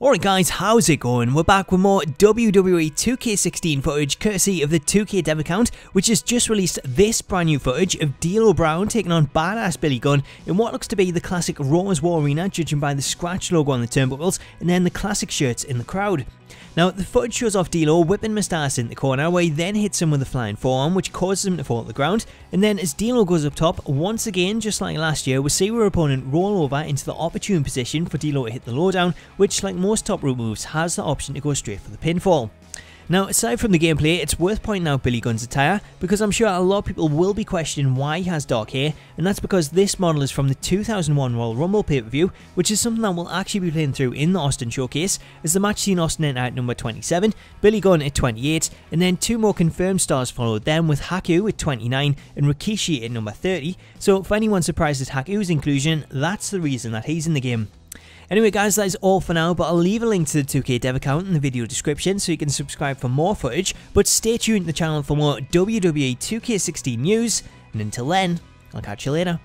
Alright guys, how's it going? We're back with more WWE 2K16 footage courtesy of the 2K dev account, which has just released this brand new footage of D'Lo Brown taking on badass Billy Gunn in what looks to be the classic Raw Is War Arena, judging by the scratch logo on the turnbuckles and then the classic shirts in the crowd. Now, the footage shows off D'Lo whipping Mr. Ass in the corner, where he then hits him with a flying forearm, which causes him to fall to the ground. And then, as D'Lo goes up top, once again, just like last year, we see our opponent roll over into the opportune position for D'Lo to hit the lowdown, which, like most top rope moves, has the option to go straight for the pinfall. Now, aside from the gameplay, it's worth pointing out Billy Gunn's attire, because I'm sure a lot of people will be questioning why he has dark hair, and that's because this model is from the 2001 Royal Rumble pay-per-view, which is something that we'll actually be playing through in the Austin Showcase, as the match seen Austin at number 27, Billy Gunn at 28, and then two more confirmed stars followed them with Haku at 29 and Rikishi at number 30, so for anyone surprised at Haku's inclusion, that's the reason that he's in the game. Anyway guys, that is all for now, but I'll leave a link to the 2K dev account in the video description so you can subscribe for more footage, but stay tuned to the channel for more WWE 2K16 news, and until then, I'll catch you later.